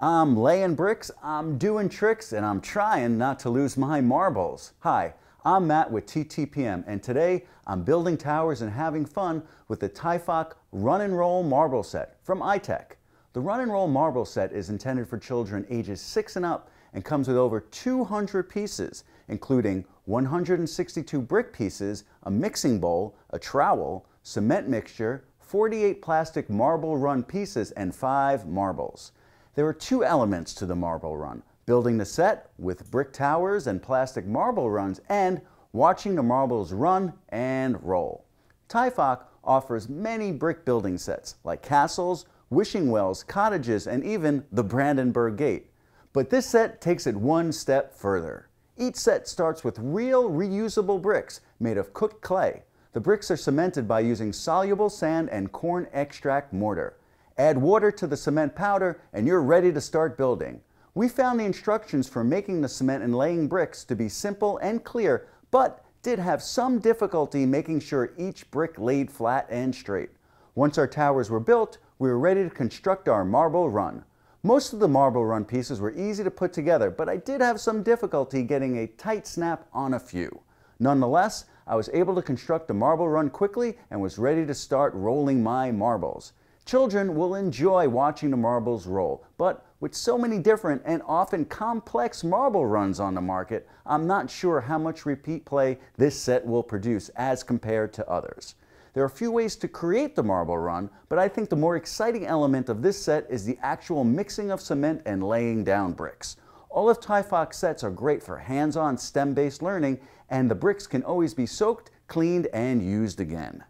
I'm laying bricks, I'm doing tricks, and I'm trying not to lose my marbles. Hi, I'm Matt with TTPM, and today I'm building towers and having fun with the Teifoc Run and Roll Marble Set from Eitech. The Run and Roll Marble Set is intended for children ages 6 and up and comes with over 200 pieces, including 162 brick pieces, a mixing bowl, a trowel, cement mixture, 48 plastic marble run pieces, and 5 marbles. There are two elements to the marble run, building the set with brick towers and plastic marble runs and watching the marbles run and roll. Teifoc offers many brick building sets like castles, wishing wells, cottages, and even the Brandenburg Gate. But this set takes it one step further. Each set starts with real reusable bricks made of cooked clay. The bricks are cemented by using soluble sand and corn extract mortar. Add water to the cement powder and you're ready to start building. We found the instructions for making the cement and laying bricks to be simple and clear, but did have some difficulty making sure each brick laid flat and straight. Once our towers were built, we were ready to construct our marble run. Most of the marble run pieces were easy to put together, but I did have some difficulty getting a tight snap on a few. Nonetheless, I was able to construct the marble run quickly and was ready to start rolling my marbles. Children will enjoy watching the marbles roll, but with so many different and often complex marble runs on the market, I'm not sure how much repeat play this set will produce as compared to others. There are a few ways to create the marble run, but I think the more exciting element of this set is the actual mixing of cement and laying down bricks. All of Teifoc sets are great for hands-on STEM-based learning, and the bricks can always be soaked, cleaned, and used again.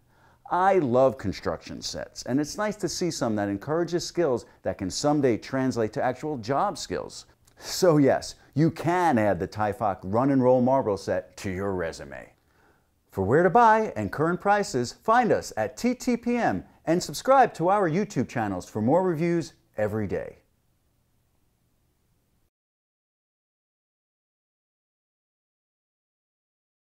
I love construction sets, and it's nice to see some that encourages skills that can someday translate to actual job skills. So yes, you can add the Teifoc Run and Roll Marble set to your resume. For where to buy and current prices, find us at TTPM and subscribe to our YouTube channels for more reviews every day.